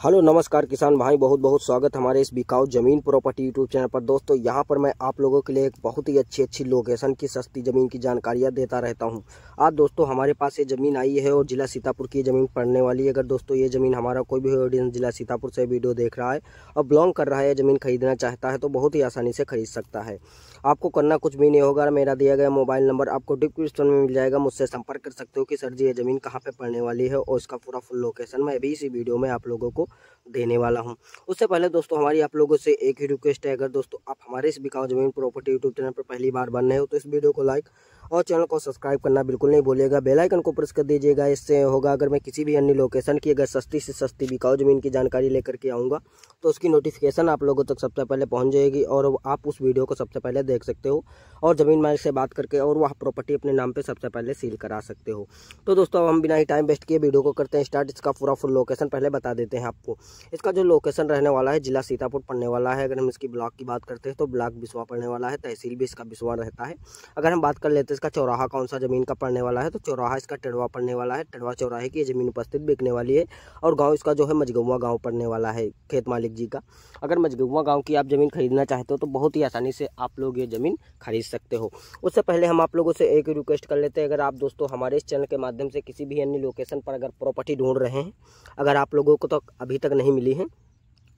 Hello, नमस्कार किसान भाई, बहुत बहुत स्वागत हमारे इस बिकाऊ ज़मीन प्रॉपर्टी यूट्यूब चैनल पर। दोस्तों, यहाँ पर मैं आप लोगों के लिए एक बहुत ही अच्छी अच्छी लोकेशन की सस्ती ज़मीन की जानकारियाँ देता रहता हूँ। आज दोस्तों, हमारे पास ये ज़मीन आई है और जिला सीतापुर की ज़मीन पड़ने वाली है। अगर दोस्तों, ये ज़मीन हमारा कोई भी ऑडियंस जिला सीतापुर से वीडियो देख रहा है और बिलोंग कर रहा है ज़मीन खरीदना चाहता है तो बहुत ही आसानी से खरीद सकता है। आपको करना कुछ भी नहीं होगा। मेरा दिया गया मोबाइल नंबर आपको डिस्क्रिप्शन में मिल जाएगा। मुझसे संपर्क कर सकते हो कि, सर जी, ये ज़मीन कहाँ पर पड़ने वाली है? और इसका पूरा फुल लोकेशन मैं अभी इसी वीडियो में आप लोगों को देने वाला हूँ। उससे पहले दोस्तों, हमारी आप लोगों से एक ही रिक्वेस्ट है। अगर दोस्तों, आप हमारे इस बिकाऊ ज़मीन प्रॉपर्टी यूट्यूब चैनल पर पहली बार बन रहे हो तो इस वीडियो को लाइक और चैनल को सब्सक्राइब करना बिल्कुल नहीं भूलिएगा। बेलाइकन को प्रेस कर दीजिएगा, इससे होगा अगर मैं किसी भी अन्य लोकेशन की अगर सस्ती से सस्ती बिकाऊ ज़मीन की जानकारी लेकर के आऊँगा तो उसकी नोटिफिकेशन आप लोगों तक सबसे पहले पहुँच जाएगी और आप उस वीडियो को सबसे पहले देख सकते हो और ज़मीन मालिक से बात करके और वह प्रॉपर्टी अपने नाम पर सबसे पहले सील करा सकते हो। तो दोस्तों, अब हम बिना ही टाइम वेस्ट किए वीडियो को करते हैं स्टार्ट इसका पूरा फुल लोकेशन पहले बता देते हैं आपको। इसका जो लोकेशन रहने वाला है, जिला सीतापुर पड़ने वाला है। अगर हम इसकी ब्लॉक की बात करते हैं तो ब्लॉक बिस्वा पड़ने वाला है, तहसील भी इसका बिस्वा रहता है। अगर हम बात कर लेते हैं इसका चौराहा कौन सा ज़मीन का पड़ने वाला है? तो चौराहा इसका टेड़वा पड़ने वाला है। टेड़वा चौराहे की ज़मीन उपस्थित बिकने वाली है और गाँव इसका जो है मजगुआ गाँव पड़ने वाला है खेत मालिक जी का। अगर मजगुआ गाँव की आप ज़मीन खरीदना चाहते हो तो बहुत ही आसानी से आप लोग ये ज़मीन खरीद सकते हो। उससे पहले हम आप लोगों से एक रिक्वेस्ट कर लेते हैं। अगर आप दोस्तों हमारे इस चैनल के माध्यम से किसी भी अन्य लोकेशन पर अगर प्रॉपर्टी ढूंढ रहे हैं, अगर आप लोगों को तो अभी तक नहीं मिली है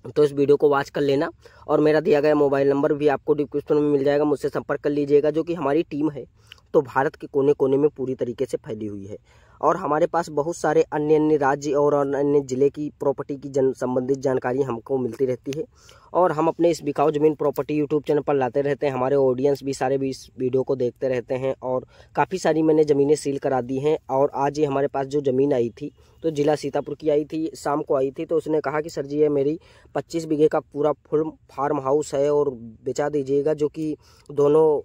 तो इस वीडियो को वॉच कर लेना और मेरा दिया गया मोबाइल नंबर भी आपको डिस्क्रिप्शन में मिल जाएगा। मुझसे संपर्क कर लीजिएगा, जो कि हमारी टीम है। तो भारत के कोने कोने में पूरी तरीके से फैली हुई है। और हमारे पास बहुत सारे अन्य अन्य राज्य और अन्य ज़िले की प्रॉपर्टी की जन, संबंधित जानकारी हमको मिलती रहती है। और हम अपने इस बिकाऊ ज़मीन प्रॉपर्टी यूट्यूब चैनल पर लाते रहते हैं। हमारे ऑडियंस भी सारे भी इस वीडियो को देखते रहते हैं और काफ़ी सारी मैंने ज़मीनें सील करा दी हैं। और आज ये हमारे पास जो ज़मीन आई थी तो ज़िला सीतापुर की आई थी, शाम को आई थी तो उसने कहा कि, सर जी, ये मेरी पच्चीस बीघे का पूरा फुल फार्म हाउस है और बेचा दीजिएगा। जो कि दोनों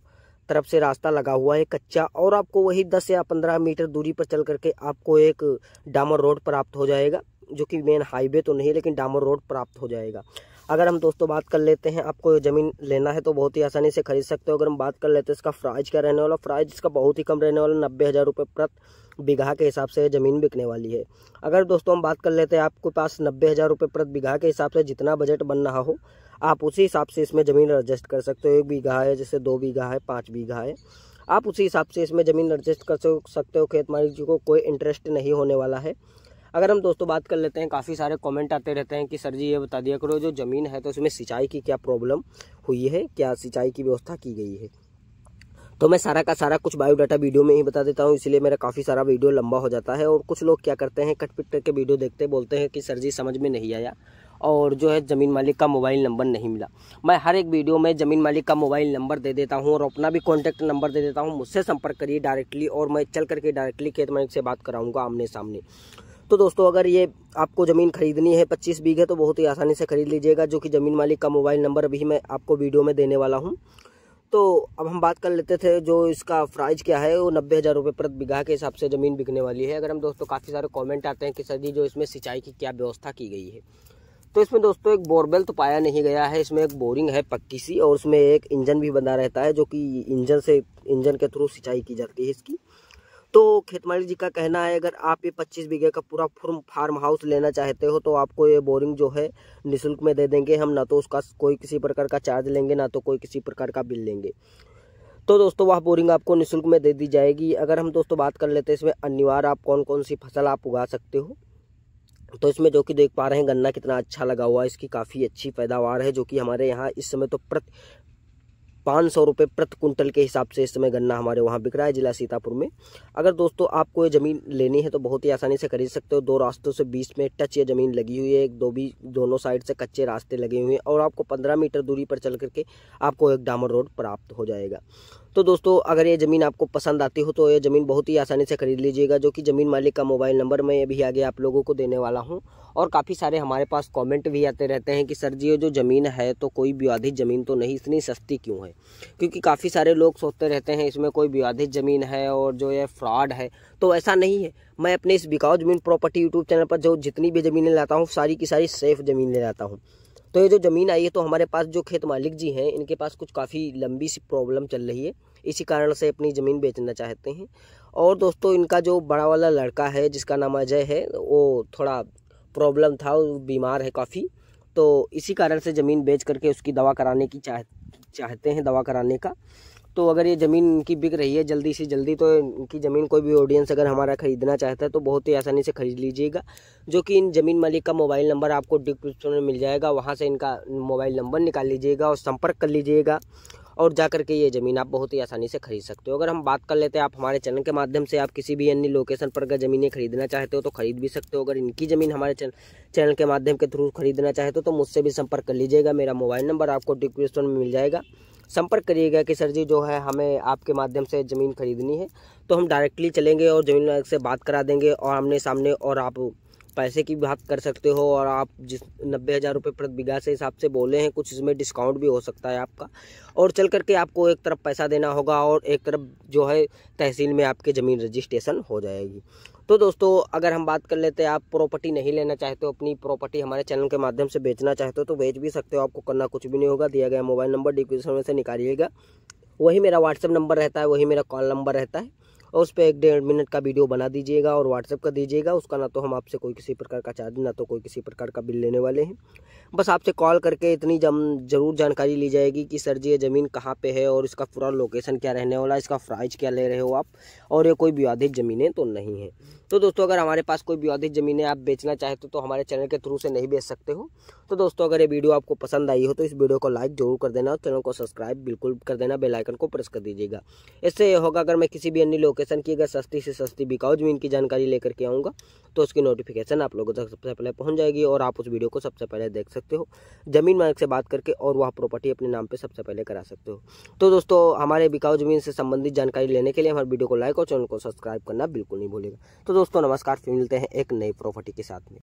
तरफ़ से रास्ता लगा हुआ है कच्चा और आपको वही 10 या 15 मीटर दूरी पर चल करके आपको एक डामर रोड प्राप्त हो जाएगा, जो कि मेन हाईवे तो नहीं, लेकिन डामर रोड प्राप्त हो जाएगा। अगर हम दोस्तों बात कर लेते हैं, आपको ज़मीन लेना है तो बहुत ही आसानी से खरीद सकते हो। अगर हम बात कर लेते हैं इसका प्राइस क्या रहने वाला प्राइस इसका बहुत ही कम रहने वाला, नब्बे हज़ार रुपये प्रति बीघा के हिसाब से ज़मीन बिकने वाली है। अगर दोस्तों हम बात कर लेते हैं, आपके पास नब्बे हज़ार रुपये प्रति बीघा के हिसाब से जितना बजट बन रहा हो आप उसी हिसाब से इसमें ज़मीन एडजस्ट कर सकते हो, एक बीघा है, जैसे दो बीघा है, पाँच बीघा है। आप उसी हिसाब से इसमें ज़मीन एडजस्ट कर सकते हो, खेत मालिक जी को कोई इंटरेस्ट नहीं होने वाला है। अगर हम दोस्तों बात कर लेते हैं, काफ़ी सारे कमेंट आते रहते हैं कि, सर जी, ये बता दिया करो, जो ज़मीन है तो उसमें सिंचाई की क्या प्रॉब्लम हुई है? क्या सिंचाई की व्यवस्था की गई है? तो मैं सारा का सारा कुछ बायोडाटा वीडियो में ही बता देता हूँ, इसलिए मेरा काफ़ी सारा वीडियो लंबा हो जाता है और कुछ लोग क्या करते हैं कट पिट करके वीडियो देखते बोलते हैं कि, सर जी, समझ में नहीं आया। और जो है ज़मीन मालिक का मोबाइल नंबर नहीं मिला। मैं हर एक वीडियो में ज़मीन मालिक का मोबाइल नंबर दे देता हूँ और अपना भी कॉन्टैक्ट नंबर दे देता हूँ। मुझसे संपर्क करिए डायरेक्टली और मैं चल करके डायरेक्टली खेत मालिक से बात कराऊँगा आमने सामने। तो दोस्तों, अगर ये आपको ज़मीन खरीदनी है, पच्चीस बीघे तो बहुत ही आसानी से खरीद लीजिएगा, जो कि ज़मीन मालिक का मोबाइल नंबर अभी मैं आपको वीडियो में देने वाला हूँ। तो अब हम बात कर लेते थे, जो इसका प्राइस क्या है, वो नब्बे हज़ार रुपये प्रति बीघा के हिसाब से ज़मीन बिकने वाली है। अगर हम दोस्तों, काफ़ी सारे कमेंट आते हैं कि सर जी, जो इसमें सिंचाई की क्या व्यवस्था की गई है। तो इसमें दोस्तों एक बोरवेल तो पाया नहीं गया है, इसमें एक बोरिंग है पक्की सी और उसमें एक इंजन भी बंधा रहता है जो कि इंजन से, इंजन के थ्रू सिंचाई की जाती है इसकी। तो खेत मालिक जी का कहना है, अगर आप ये 25 बीघे का पूरा फुर्म, फार्म हाउस लेना चाहते हो तो आपको ये बोरिंग जो है निःशुल्क में दे देंगे हम, ना तो उसका कोई किसी प्रकार का चार्ज लेंगे, ना तो कोई किसी प्रकार का बिल लेंगे। तो दोस्तों वह बोरिंग आपको निःशुल्क में दे दी जाएगी। अगर हम दोस्तों बात कर लेते हैं इसमें अनिवार्य आप कौन कौन सी फ़सल आप उगा सकते हो तो इसमें जो कि देख पा रहे हैं, गन्ना कितना अच्छा लगा हुआ है। इसकी काफ़ी अच्छी पैदावार है, जो कि हमारे यहाँ इस समय तो प्रति पाँच सौ रुपये प्रति कुंटल के हिसाब से इस समय गन्ना हमारे वहाँ बिक रहा है जिला सीतापुर में। अगर दोस्तों आपको ये ज़मीन लेनी है तो बहुत ही आसानी से खरीद सकते हो। दो रास्तों से बीच में टच ये ज़मीन लगी हुई है, एक दो भी दोनों साइड से कच्चे रास्ते लगे हुए हैं और आपको पंद्रह मीटर दूरी पर चल करके आपको एक डामर रोड प्राप्त हो जाएगा। तो दोस्तों, अगर ये ज़मीन आपको पसंद आती हो तो ये ज़मीन बहुत ही आसानी से खरीद लीजिएगा, जो कि ज़मीन मालिक का मोबाइल नंबर मैं अभी आगे आप लोगों को देने वाला हूँ। और काफ़ी सारे हमारे पास कमेंट भी आते रहते हैं कि, सर जी, ये जो ज़मीन है तो कोई विवादित ज़मीन तो नहीं, इतनी सस्ती क्यों है? क्योंकि काफ़ी सारे लोग सोचते रहते हैं, इसमें कोई विवादित ज़मीन है और जो ये फ्रॉड है तो ऐसा नहीं है। मैं अपने इस बिकाऊ ज़मीन प्रॉपर्टी यूट्यूब चैनल पर जो जितनी भी ज़मीनें लाता हूँ, सारी की सारी सेफ़ ज़मीन ले जाता हूँ। तो ये जो ज़मीन आई है तो हमारे पास जो खेत मालिक जी हैं, इनके पास कुछ काफ़ी लंबी सी प्रॉब्लम चल रही है। इसी कारण से अपनी ज़मीन बेचना चाहते हैं। और दोस्तों, इनका जो बड़ा वाला लड़का है, जिसका नाम अजय है, वो थोड़ा प्रॉब्लम था बीमार है काफ़ी। तो इसी कारण से ज़मीन बेच करके उसकी दवा कराने की चाह चाहते हैं दवा कराने का। तो अगर ये ज़मीन इनकी बिक रही है जल्दी से जल्दी तो इनकी ज़मीन कोई भी ऑडियंस अगर हमारा ख़रीदना चाहता है तो बहुत ही आसानी से ख़रीद लीजिएगा। जो कि इन ज़मीन मालिक का मोबाइल नंबर आपको डिस्क्रिप्शन में मिल जाएगा, वहाँ से इनका मोबाइल नंबर निकाल लीजिएगा और संपर्क कर लीजिएगा। और जा करके ये ज़मीन आप बहुत ही आसानी से खरीद सकते हो। अगर हम बात कर लेते हैं, आप हमारे चैनल के माध्यम से आप किसी भी अन्य लोकेशन पर अगर ज़मीनें खरीदना चाहते हो तो खरीद भी सकते हो। अगर इनकी ज़मीन हमारे चैनल के माध्यम के थ्रू खरीदना चाहते हो तो मुझसे भी संपर्क कर लीजिएगा। मेरा मोबाइल नंबर आपको डिस्क्रिप्शन में मिल जाएगा। संपर्क करिएगा कि सर जी, जो है हमें आपके माध्यम से ज़मीन खरीदनी है तो हम डायरेक्टली चलेंगे और ज़मीन से बात करा देंगे और आमने सामने और आप पैसे की बात कर सकते हो और आप जिस नब्बे हज़ार रुपये प्रति बीघा से हिसाब से बोले हैं, कुछ इसमें डिस्काउंट भी हो सकता है आपका। और चल करके आपको एक तरफ़ पैसा देना होगा और एक तरफ़ जो है तहसील में आपकी ज़मीन रजिस्ट्रेशन हो जाएगी। तो दोस्तों, अगर हम बात कर लेते हैं, आप प्रॉपर्टी नहीं लेना चाहते हो, अपनी प्रॉपर्टी हमारे चैनल के माध्यम से बेचना चाहते हो तो बेच भी सकते हो, आपको करना कुछ भी नहीं होगा। दिया गया मोबाइल नंबर डिस्क्रिप्शन में से निकालिएगा। वही मेरा व्हाट्सअप नंबर रहता है, वही मेरा कॉल नंबर रहता है। और उस पर एक डेढ़ मिनट का वीडियो बना दीजिएगा और व्हाट्सएप कर दीजिएगा। उसका ना तो हम आपसे कोई किसी प्रकार का चार्ज, ना तो कोई किसी प्रकार का बिल लेने वाले हैं। बस आपसे कॉल करके इतनी जम, ज़रूर जानकारी ली जाएगी कि सर जी, ये ज़मीन कहाँ पे है और इसका पूरा लोकेशन क्या रहने वाला इसका प्राइस क्या ले रहे हो आप? और ये कोई विवादित ज़मीनें तो नहीं है। तो दोस्तों, अगर हमारे पास कोई विवादित ज़मीनें आप बेचना चाहते हो तो हमारे चैनल के थ्रू से नहीं बेच सकते हो। तो दोस्तों, अगर ये वीडियो आपको पसंद आई हो तो इस वीडियो को लाइक ज़रूर कर देना और चैनल को सब्सक्राइब बिल्कुल कर देना बेलाइकन को प्रेस कर दीजिएगा। इससे होगा, अगर मैं किसी भी अन्य लोकेशन की, अगर सस्ती से सस्ती बिकाऊ ज़मीन की जानकारी लेकर के आऊँगा तो उसकी नोटिफिकेशन आप लोगों तक सबसे पहले पहुँच जाएगी और आप उस वीडियो को सबसे पहले देख सकते हो। ज़मीन मालिक से बात करके और वह प्रॉपर्टी अपने नाम पर सबसे पहले करा सकते हो। तो दोस्तों, हमारे बिकाऊ ज़मीन से संबंधित जानकारी लेने के लिए हमारे वीडियो को लाइक और चैनल को सब्सक्राइब करना बिल्कुल नहीं भूलेगा तो दोस्तों, नमस्कार, फिर मिलते हैं एक नई प्रॉपर्टी के साथ में।